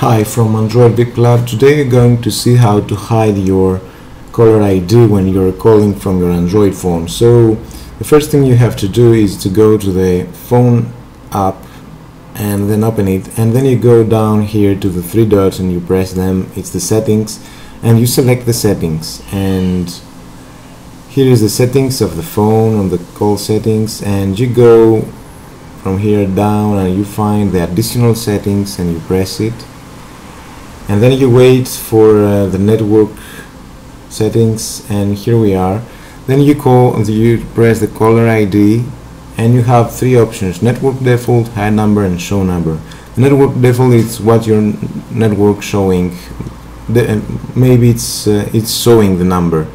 Hi from Android VIP Lab. Today you're going to see how to hide your caller ID when you're calling from your Android phone. So the first thing you have to do is to go to the phone app and then open it and then you go down here to the three dots and you press them. It's the settings and you select the settings and here is the settings of the phone on the call settings and you go from here down and you find the additional settings and you press it and then you wait for uh, the network settings and here we are. Then you call you press the caller ID and you have three options network default hide number and show number. The network default is what your network showing. The, uh, maybe it's uh, it's showing the number.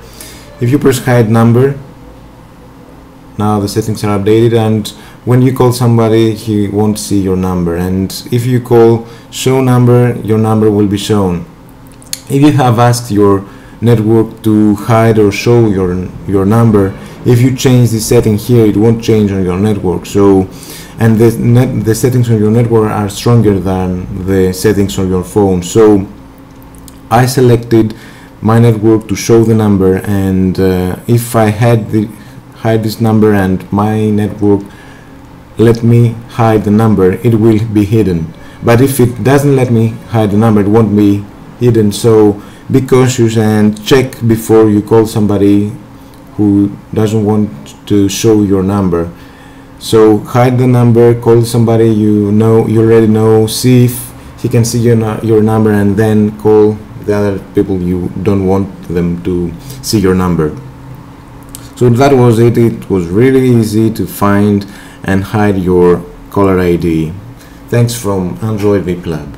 If you press hide number now the settings are updated and when you call somebody he won't see your number. And if you call show number your number will be shown. If you have asked your network to hide or show your your number if you change the setting here it won't change on your network. So and the net, the settings on your network are stronger than the settings on your phone. So I selected my network to show the number and uh, if I had the hide this number and my network let me hide the number it will be hidden. But if it doesn't let me hide the number it won't be hidden. So be cautious and check before you call somebody who doesn't want to show your number. So hide the number call somebody you know you already know see if he can see your, your number and then call the other people you don't want them to see your number. So that was it. It was really easy to find and hide your caller ID. Thanks from Android VIP Lab.